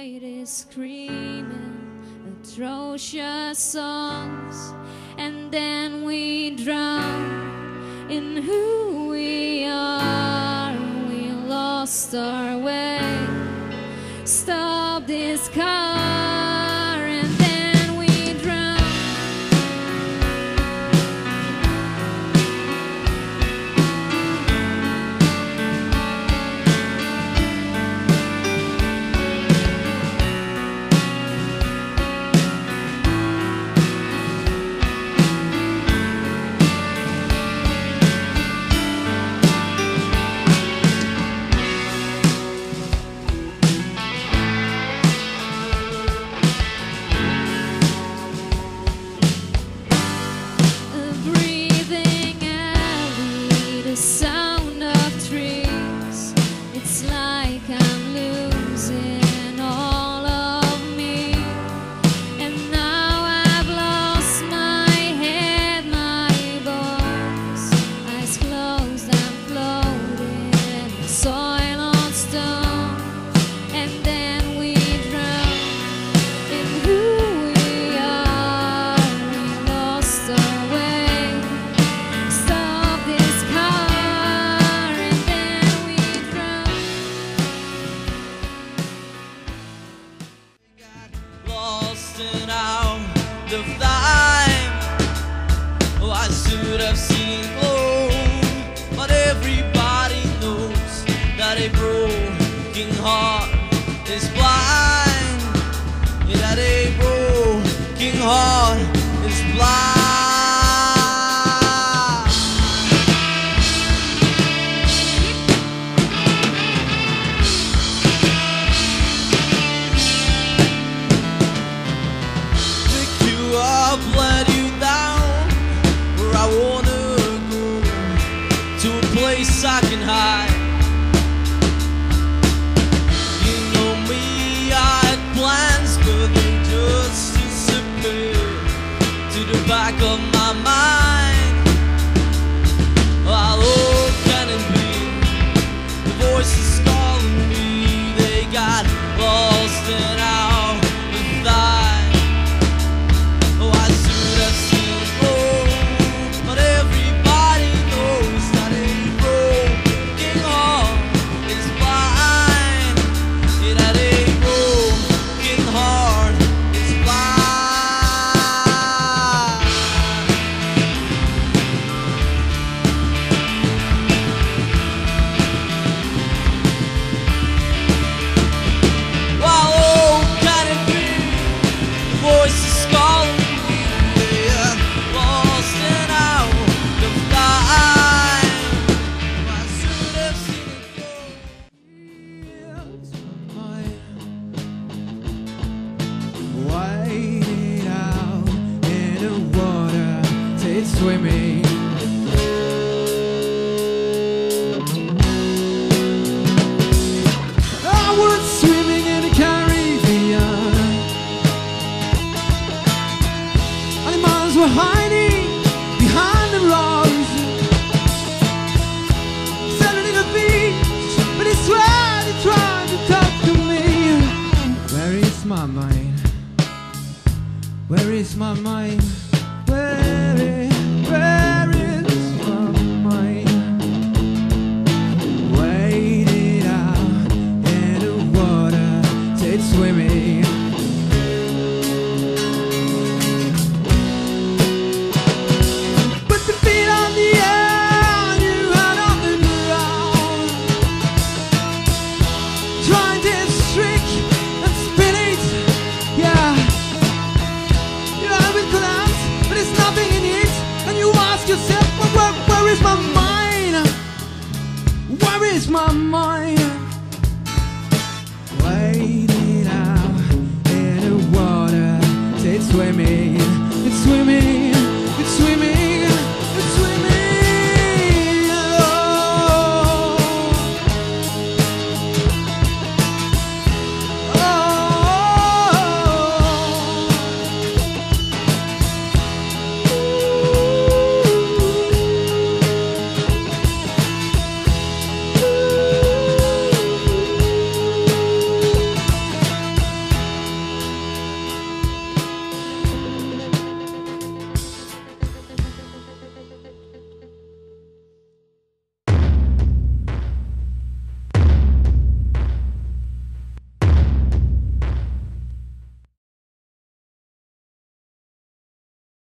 void is screaming atrocious songs, and then we drown in who we are. We lost our way. Stop this car. of time. Oh, I should have seen but everybody knows that a broken heart is blind. Yeah, that a broken heart. I can hide. swimming. I was swimming in the Caribbean, animals were hiding behind the but to talk to me. Where is my mind? Where is my mind? Where is